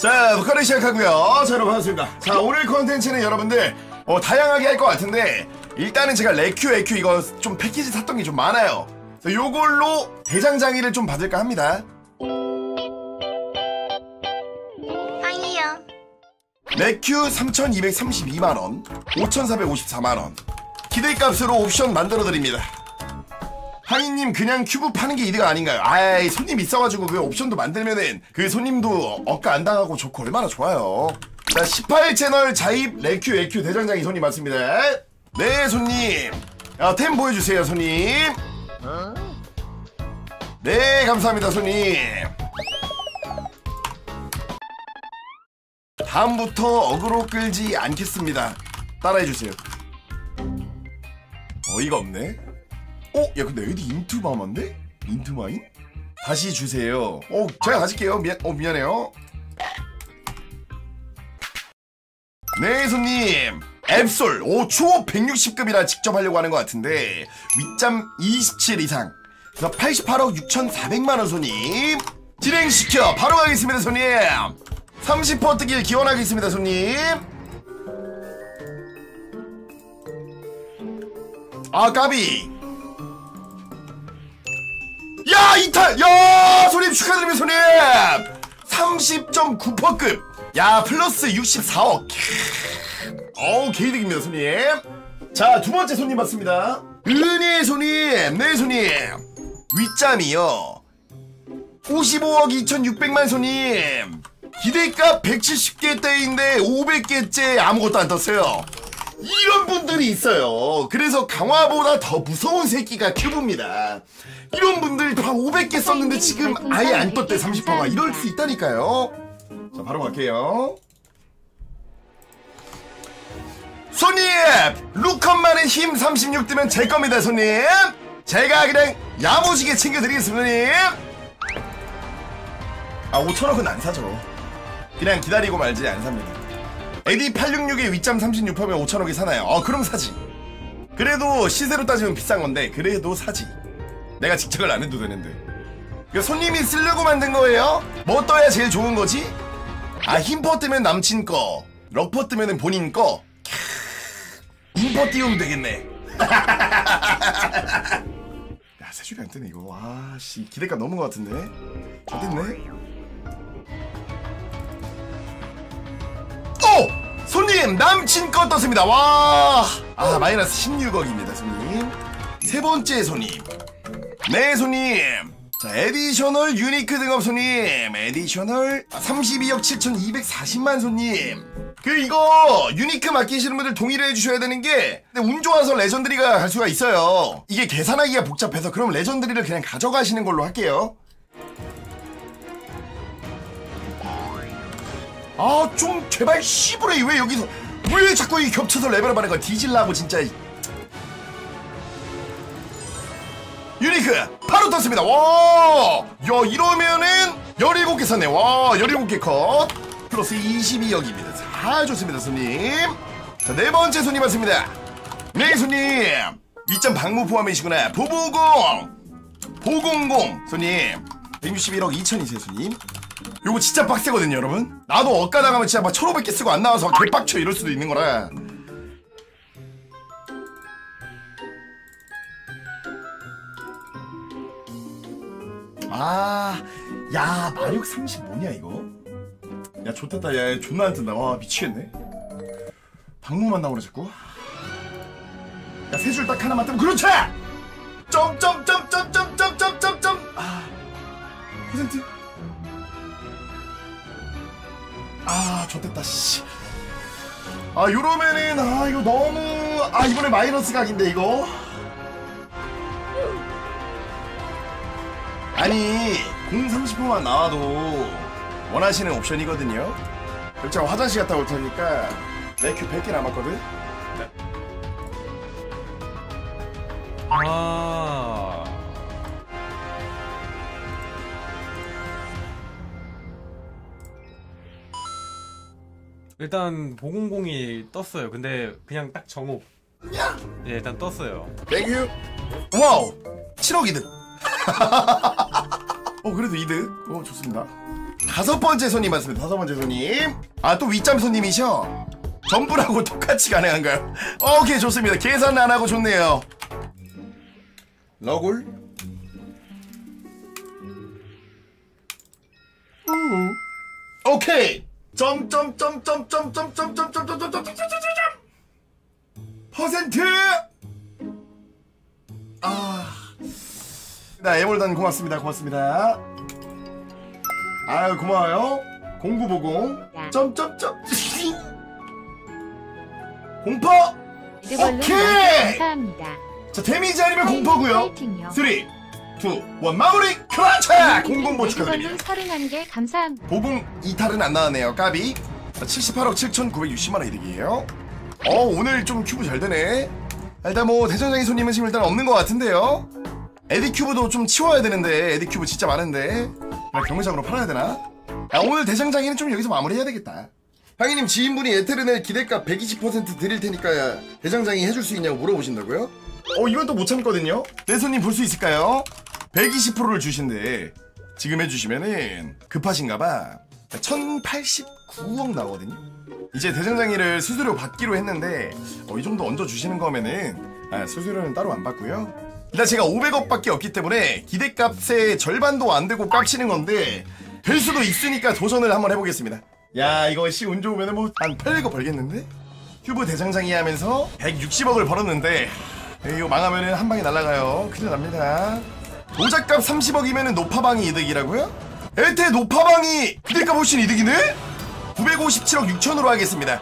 자, 녹화를 시작하고요. 자, 여러분 반갑습니다. 자, 오늘 컨텐츠는 여러분들 어, 다양하게 할 것 같은데 일단은 제가 레큐, 에큐 이거 좀 패키지 샀던 게 좀 많아요. 그래서 요걸로 대장장이를 좀 받을까 합니다. 아니요. 레큐 3,232만원, 5,454만원. 기대값으로 옵션 만들어드립니다. 하이님 그냥 큐브 파는 게 이득 아닌가요? 아이 손님 있어가지고 그 옵션도 만들면은 그 손님도 억까 안 당하고 좋고 얼마나 좋아요. 자 18채널 자입 레큐 에큐 대장장이 손님 맞습니다. 네 손님. 아, 템 보여주세요 손님. 네 감사합니다 손님. 다음부터 어그로 끌지 않겠습니다. 따라해주세요. 어이가 없네. 어? 야 근데 에디 인투마만데? 인투마인? 다시 주세요. 어 제가 가질게요. 미안, 어 미안해요. 네 손님. 앱솔 오 추호 160급이라 직접 하려고 하는 것 같은데 윗점 27 이상 그래서 88억 6,400만원 손님 진행시켜 바로 가겠습니다 손님 30% 뜨길 기원하겠습니다 손님 아 까비 야 이탈 야 손님 축하드립니다 손님. 30.9%급. 야 플러스 64억. 어우 개이득입니다 손님. 자 두번째 손님 받습니다. 은혜 손님 네 손님. 윗잠이요. 55억 2600만 손님. 기대값 170개 대인데 500개째 아무것도 안 떴어요 이런 분들이 있어요. 그래서 강화보다 더 무서운 새끼가 큐브입니다. 이런 분들 다 500개 썼는데 지금 아예 안 떴대 30%가. 이럴 수 있다니까요. 자 바로 갈게요. 손님 루컨만의 힘 36 뜨면 제 겁니다 손님. 제가 그냥 야무지게 챙겨드리겠습니다 손님. 아 5천억은 안 사죠. 그냥 기다리고 말지 안 삽니다 에디 866에 윗점 36%면 5천억이 사나요? 어 그럼 사지. 그래도 시세로 따지면 비싼 건데 그래도 사지. 내가 직책을 안 해도 되는데. 이거 손님이 쓰려고 만든 거예요? 뭐 떠야 제일 좋은 거지? 아 힘퍼 뜨면 남친 거 럭퍼 뜨면 본인 거. 캬, 힘퍼 띄우면 되겠네. 야 세줄이 안 뜨네 이거. 아씨 기대값 넘은 것 같은데. 어딨네 오! 손님 남친 거 떴습니다. 와! 아 마이너스 16억입니다 손님. 세 번째 손님. 네 손님. 자 additional unique 등업 손님. additional 32억 7240만 손님. 그 이거 unique 맡기시는 분들 동의를 해주셔야 되는 게 근데 운 좋아서 legendary가 갈 수가 있어요. 이게 계산하기가 복잡해서 그럼 legendary를 그냥 가져가시는 걸로 할게요 아 좀 제발 씨부레 왜 여기서 왜 자꾸 이 겹쳐서 level up 하는 거야 뒤질라고 진짜 unique 바로 떴습니다. 와! 야 이러면은 17개 샀네. 와 17개 컷. 플러스 22억입니다. 자 좋습니다 손님. 자 네 번째 손님 왔습니다. 네 손님. 윗점 방무 포함이시구나. 보보공. 보공공 손님. 161억 2천이세요 손님 요거 진짜 빡세거든요 여러분 나도 억가 나가면 진짜 막 1500개 쓰고 안 나와서 개빡쳐 이럴 수도 있는 거라 아, 야, 마력 30 뭐냐, 이거? 야, 좋겠다. 야, 야, 존나 안 뜬다. 와, 미치겠네. 방문만 나오네, 자꾸. 야, 세 줄 딱 하나만 뜨면, 그렇지! 점, 점, 점, 점, 점, 점, 점, 점, 점. 아, 퍼센트. 아, 좋겠다, 씨. 아, 요러면은, 아, 이거 너무, 아, 이번에 마이너스 각인데, 이거. 아니 공 30%만 나와도 원하시는 옵션이거든요 그렇죠 화장실 갔다 올 테니까 레큐 100개 남았거든 아. 일단 보공공이 떴어요. 근데 그냥 딱 정옥. 예, 일단 떴어요. thank you wow 7억 이득 어 그래도 이득 어 좋습니다 다섯 번째 손님 맞습니다. 다섯 번째 손님. 아, 또 윗점 손님이셔? 전부라고 똑같이 가능한가요? 오케이, 좋습니다. 계산 안 하고 좋네요. 러굴? 오케이! 점점점점점점점점점점점점점점점 퍼센트! 아. 나 에몰단 고맙습니다. 고맙습니다. 아유, 고마워요. 공구보공. 점점점. 공포! 애드벌룬 오케이! 감사합니다. 자, 데미지 아니면 공포고요. 파이팅요. 3, 2, 1 마무리! 으라차! 공공보 축하드립니다. 애드벌룬 31개 감사합니다. 보공 이탈은 안 나왔네요. 까비. 자, 78억 7,960만 원 이득이에요. 어, 오늘 좀 큐브 잘 되네. 일단 뭐 대장장이 손님은 지금 일단 없는 것 같은데요. 에디 큐브도 좀 치워야 되는데 에디 큐브 진짜 많은데. 나 경매장으로 팔아야 되나? 아, 오늘 대장장이는 좀 여기서 마무리해야 되겠다. 황희님 지인분이 에테르넬 기대값 120% 드릴 테니까 대장장이 해줄 수 있냐고 물어보신다고요? 어 이건 또 못 참거든요. 내 손님 볼 수 있을까요? 120%를 주신대. 지금 해주시면은 급하신가봐. 1089억 나오거든요. 이제 대장장이를 수수료 받기로 했는데 어, 이 정도 얹어 주시는 거면은 아, 수수료는 따로 안 받고요. 일단 제가 500억밖에 없기 때문에 기대값의 절반도 안 되고 깝치는 건데 될 수도 있으니까 도전을 한번 해보겠습니다. 야 이거 씨 운 좋으면 뭐한 800억 벌겠는데? 큐브 대장장이 하면서 160억을 벌었는데 이거 망하면은 한 방에 날아가요. 큰일 납니다. 도자값 30억이면은 no파방이 이득이라고요? 에테 no파방이 기대값 훨씬 이득이네? 957억 6천으로 하겠습니다.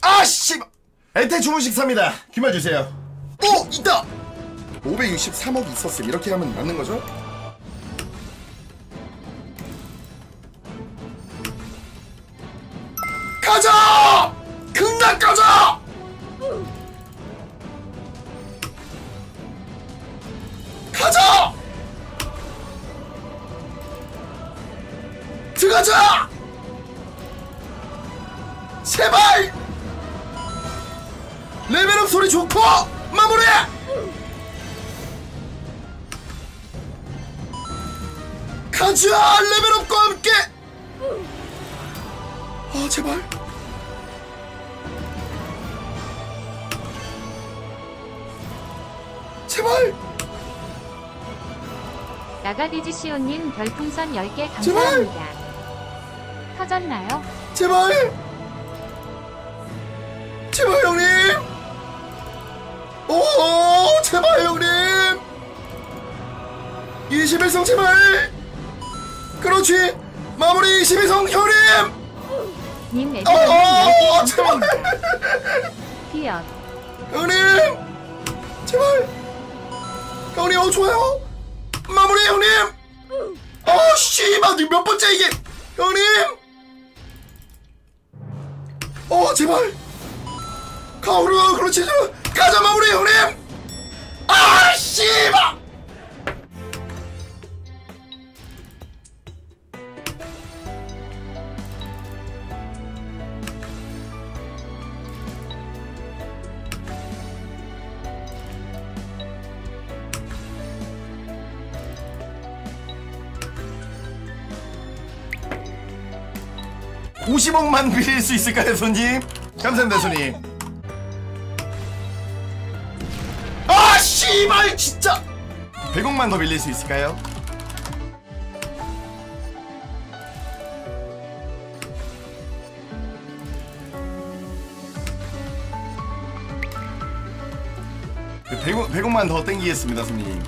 아씨! 에테 주문식 삽니다. 귀말 주세요. 오! 있다! 563억 있었음. 이렇게 하면 맞는 거죠? 가자! 제발! 레벨업 소리 좋고 마무리! 가자! 레벨업과 함께! 아 제발 제발 나가디지 시오님 별풍선 10개 감사합니다. 터졌나요? 제발! 제발 형님! 오 제발 형님! 21성 제발! 그렇지! 마무리 21성 형님! 님 어, 에드벌룬 어, 10개 어, 제발. 피엇. 형님 제발! 형님 어 좋아요! 마무리 형님! 어 씨발 몇 번째 이게! 형님 어 제발. 가오르 그렇지 저 가자 마무리 형님. 아 씨발 (50억만) 빌릴 수 있을까요 손님? 감사합니다 손님. 아 씨발 진짜! 100억만 더 빌릴 수 있을까요? 네, 100억, 100억만 더 땡기겠습니다 손님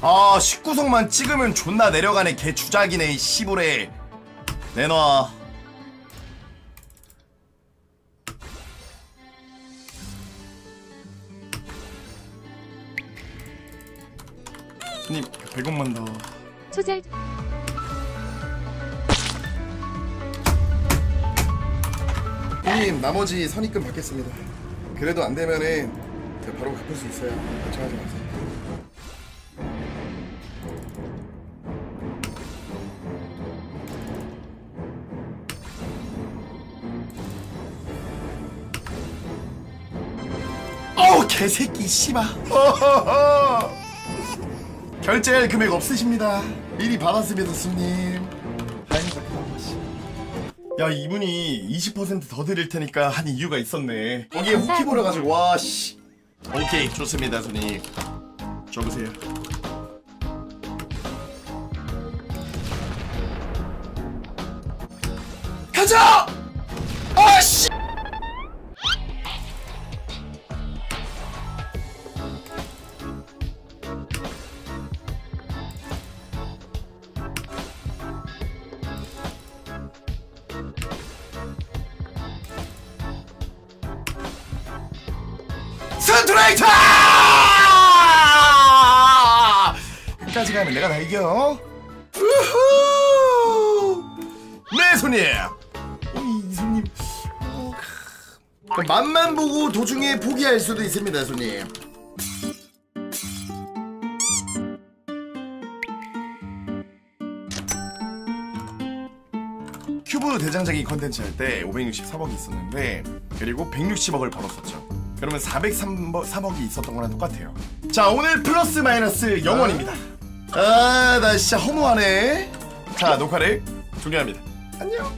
아 19성만 찍으면 존나 내려가네 개 주작이네 이 씨부레. 내놔. 손님 100억만 더 초절. 손님 나머지 선입금 받겠습니다. 그래도 안 되면은 제가 바로 갚을 수 있어요. 걱정하지 마세요 개새끼 씨발. 결제할 금액 없으십니다. 미리 받았습니다 손님. 다행이다. 야 이분이 20%더 드릴 테니까 한 이유가 있었네. 거기에 후키 보려가지고 와씨. 오케이 좋습니다 손님. 줘보세요. 가자 스트레이터! 끝까지 가면 내가 다 이겨. 우후! 네 손님. 어, 이 손님. 어, 크. 맛만 보고 도중에 포기할 수도 있습니다 손님. 큐브 대장장이 컨텐츠 할 때 563억이 있었는데 그리고 160억을 벌었었죠. 그러면 403억이 있었던 거랑 똑같아요. 자 오늘 플러스 마이너스 0원입니다. 아 나 진짜 허무하네. 자 녹화를 종료합니다. 안녕.